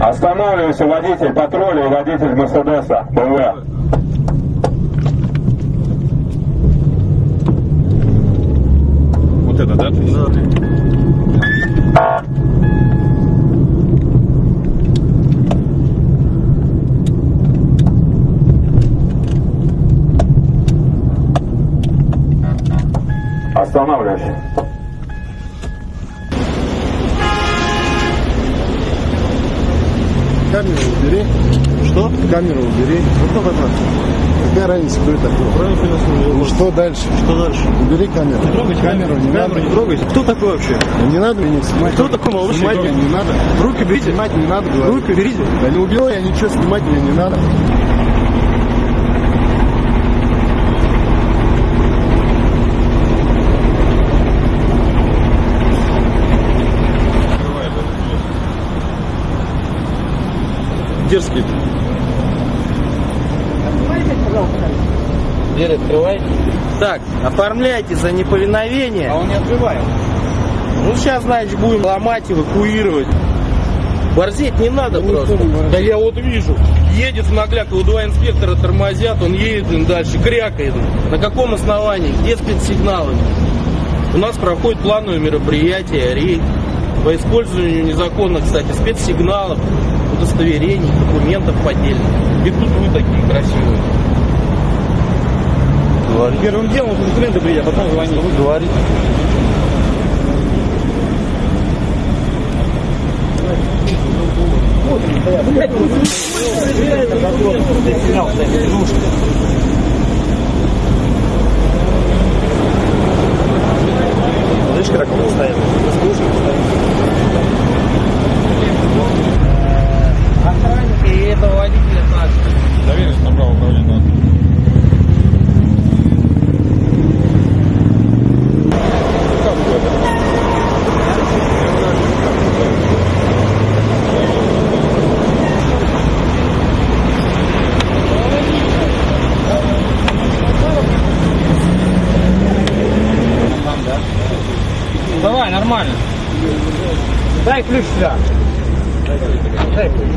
Останавливайся, водитель патруля и водитель Мерседеса. Вот это, да? Останавливайся. Камеру убери. Что? Камеру убери. Ну кто такой? Какая разница, кто это? Правильно Ну что дальше? Что дальше? Убери камеру. Не трогайте камеру, не камеру надо. не трогайте. Кто такой вообще? Не надо меня снимать. Кто такой малыш? Снимать меня не надо. Руки берите. Снимать не надо, говорю. Руки берите. Да не убил я ничего, снимать меня не надо. Дерзкий. Дверь открывай. Так, оформляйте за неповиновение. А он не открывает. Ну, сейчас, значит, будем ломать, эвакуировать. Борзеть не надо просто. Да я вот вижу. Едет в нагляк, его два инспектора тормозят, он едет блин, дальше, крякает. На каком основании? Где спецсигналы? У нас проходит плановое мероприятие, рейд по использованию незаконно, кстати, спецсигналов, удостоверений, документов поддельных. И тут вы такие красивые. Первым делом документы придя, потом звонить. Вы говорите. Видишь, нормально. Дай ключ сюда. Дай ключ.